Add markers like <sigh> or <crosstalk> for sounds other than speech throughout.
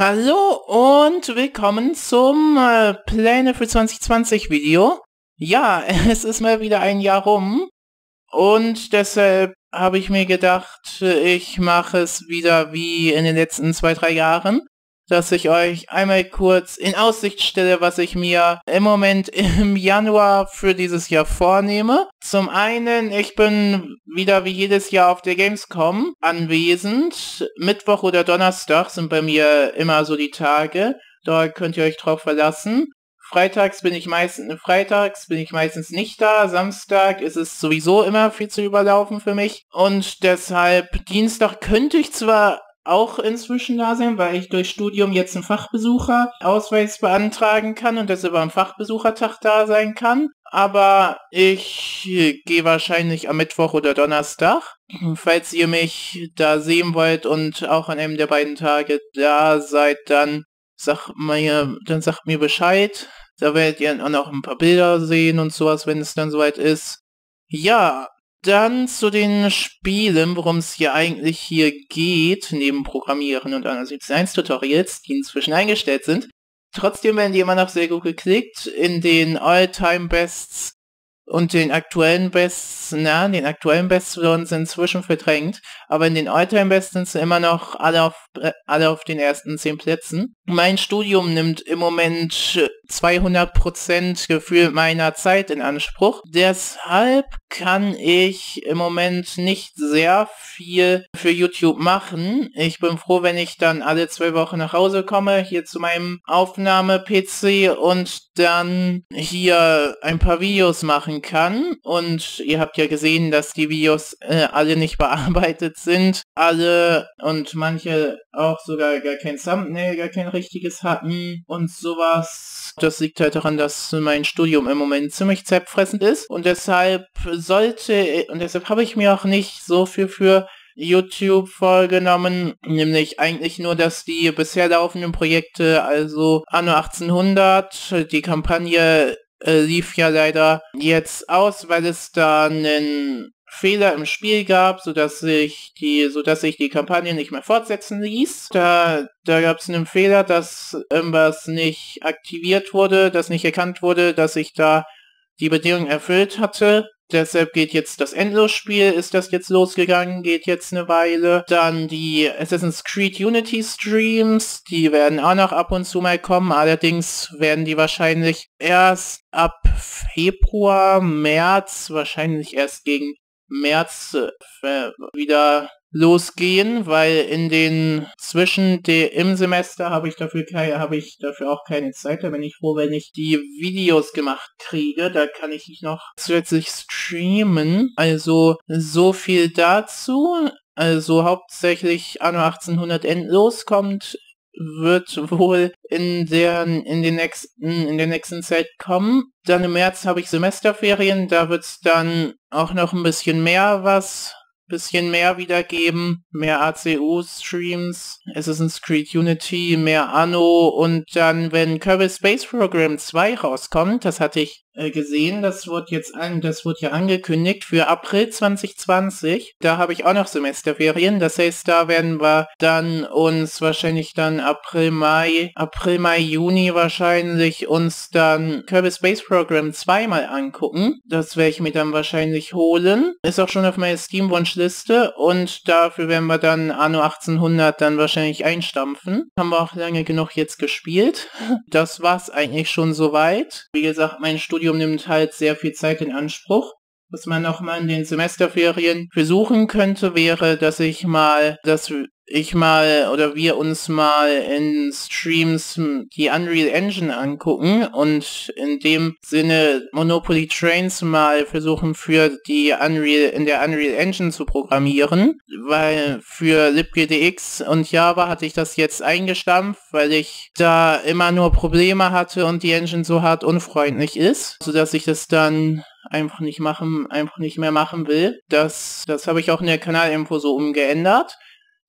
Hallo und willkommen zum äh, Pläne für 2020 Video. Ja, <laughs> es ist mal wieder ein Jahr rum und deshalb habe ich mir gedacht, ich mache es wieder wie in den letzten zwei, drei Jahren dass ich euch einmal kurz in Aussicht stelle, was ich mir im Moment im Januar für dieses Jahr vornehme. Zum einen, ich bin wieder wie jedes Jahr auf der Gamescom anwesend. Mittwoch oder Donnerstag sind bei mir immer so die Tage. Da könnt ihr euch drauf verlassen. Freitags bin ich meistens, freitags bin ich meistens nicht da. Samstag ist es sowieso immer viel zu überlaufen für mich. Und deshalb Dienstag könnte ich zwar auch inzwischen da sein, weil ich durch Studium jetzt einen Fachbesucherausweis beantragen kann und deshalb am Fachbesuchertag da sein kann. Aber ich gehe wahrscheinlich am Mittwoch oder Donnerstag. Falls ihr mich da sehen wollt und auch an einem der beiden Tage da seid, dann sagt mir, dann sagt mir Bescheid. Da werdet ihr auch noch ein paar Bilder sehen und sowas, wenn es dann soweit ist. Ja, dann zu den Spielen, worum es hier eigentlich hier geht, neben Programmieren und Analytics 1 Tutorials, die inzwischen eingestellt sind. Trotzdem werden die immer noch sehr gut geklickt. In den All-Time-Bests und den aktuellen Bests, na, den aktuellen Bests wurden sie inzwischen verdrängt, aber in den All-Time-Bests sind sie immer noch alle auf, äh, alle auf den ersten zehn Plätzen. Mein Studium nimmt im Moment 200% Gefühl meiner Zeit in Anspruch. Deshalb kann ich im Moment nicht sehr viel für YouTube machen. Ich bin froh, wenn ich dann alle zwei Wochen nach Hause komme, hier zu meinem Aufnahme-PC und dann hier ein paar Videos machen kann. Und ihr habt ja gesehen, dass die Videos äh, alle nicht <laughs> bearbeitet sind. Alle und manche auch sogar gar kein Thumbnail, gar kein richtiges hatten und sowas. Das liegt halt daran, dass mein Studium im Moment ziemlich zeitfressend ist. Und deshalb sollte, und deshalb habe ich mir auch nicht so viel für YouTube vorgenommen, nämlich eigentlich nur, dass die bisher laufenden Projekte, also Anno 1800, die Kampagne äh, lief ja leider jetzt aus, weil es da einen Fehler im Spiel gab, sodass sich die, sodass sich die Kampagne nicht mehr fortsetzen ließ. Da, da gab es einen Fehler, dass irgendwas nicht aktiviert wurde, dass nicht erkannt wurde, dass ich da die Bedingungen erfüllt hatte. Deshalb geht jetzt das Endlosspiel, ist das jetzt losgegangen, geht jetzt eine Weile. Dann die Assassin's Creed Unity Streams, die werden auch noch ab und zu mal kommen. Allerdings werden die wahrscheinlich erst ab Februar, März, wahrscheinlich erst gegen März äh, wieder losgehen, weil in den zwischen der im Semester habe ich dafür keine, habe ich dafür auch keine Zeit. Da bin ich froh, wenn ich die Videos gemacht kriege. Da kann ich nicht noch zusätzlich streamen. Also so viel dazu. Also hauptsächlich Anno 1800 endlos kommt wird wohl in der in den nächsten in der nächsten Zeit kommen. Dann im März habe ich Semesterferien, da wird es dann auch noch ein bisschen mehr was bisschen mehr wiedergeben, mehr ACU-Streams, Assassin's Creed Unity, mehr Anno und dann, wenn Kerbal Space Program 2 rauskommt, das hatte ich äh, gesehen, das wird jetzt an, das wird ja angekündigt für April 2020. Da habe ich auch noch Semesterferien. Das heißt, da werden wir dann uns wahrscheinlich dann April, Mai, April, Mai, Juni wahrscheinlich uns dann Kerbal Space Program 2 mal angucken. Das werde ich mir dann wahrscheinlich holen. Ist auch schon auf meiner Steam-Wunschliste und dafür werden wir dann Anno 1800 dann wahrscheinlich einstampfen. Haben wir auch lange genug jetzt gespielt. <laughs> Das war's eigentlich schon soweit. Wie gesagt, mein Studium nimmt halt sehr viel Zeit in Anspruch. Was man noch mal in den Semesterferien versuchen könnte, wäre, dass ich mal, dass ich mal oder wir uns mal in Streams die Unreal Engine angucken und in dem Sinne Monopoly Trains mal versuchen für die Unreal in der Unreal Engine zu programmieren, weil für libgdx und Java hatte ich das jetzt eingestampft, weil ich da immer nur Probleme hatte und die Engine so hart unfreundlich ist, sodass ich das dann einfach nicht machen, einfach nicht mehr machen will. Das, das habe ich auch in der Kanalinfo so umgeändert.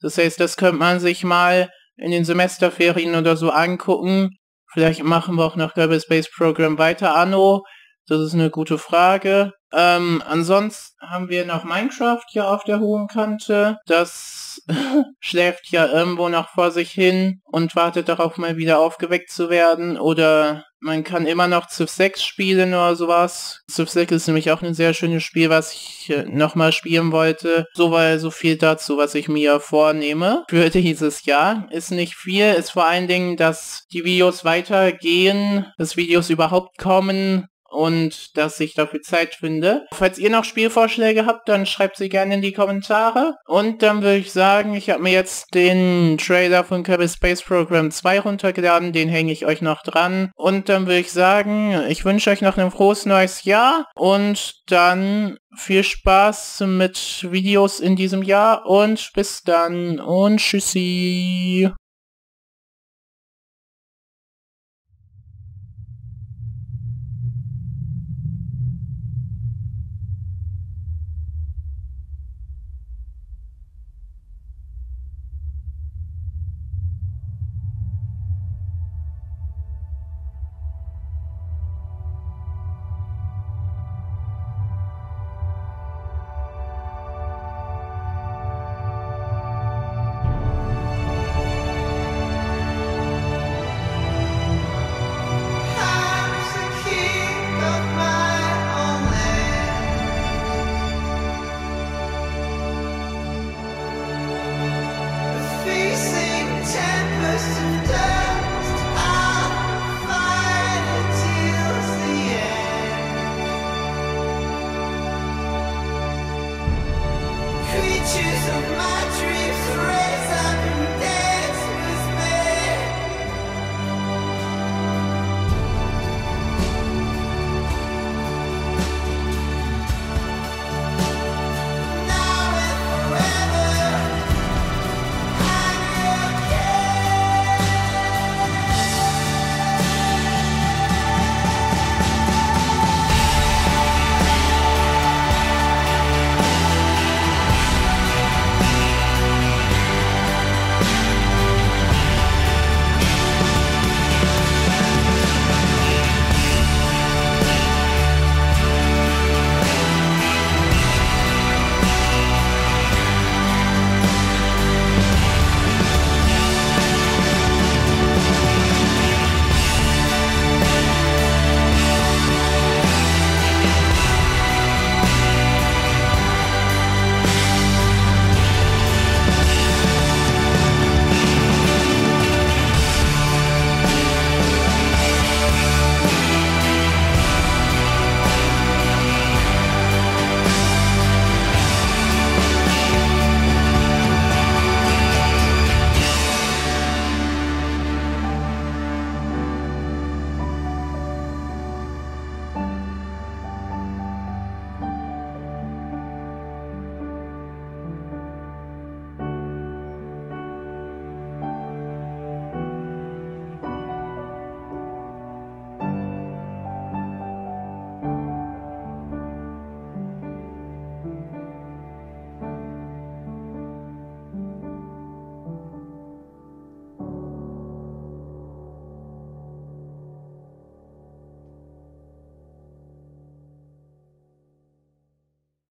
Das heißt, das könnte man sich mal in den Semesterferien oder so angucken. Vielleicht machen wir auch nach Global Space Program weiter Anno. Das ist eine gute Frage. Ähm, ansonsten haben wir noch Minecraft hier auf der hohen Kante. Das <laughs> schläft ja irgendwo noch vor sich hin und wartet darauf, mal wieder aufgeweckt zu werden. Oder man kann immer noch Civ 6 spielen oder sowas. Civ 6 ist nämlich auch ein sehr schönes Spiel, was ich äh, nochmal spielen wollte. So weil so viel dazu, was ich mir vornehme für <laughs> dieses Jahr. Ist nicht viel, ist vor allen Dingen, dass die Videos weitergehen, dass Videos überhaupt kommen, und dass ich dafür Zeit finde. Falls ihr noch Spielvorschläge habt, dann schreibt sie gerne in die Kommentare. Und dann würde ich sagen, ich habe mir jetzt den Trailer von Kerbal Space Program 2 runtergeladen, den hänge ich euch noch dran. Und dann würde ich sagen, ich wünsche euch noch ein frohes neues Jahr und dann viel Spaß mit Videos in diesem Jahr und bis dann und tschüssi.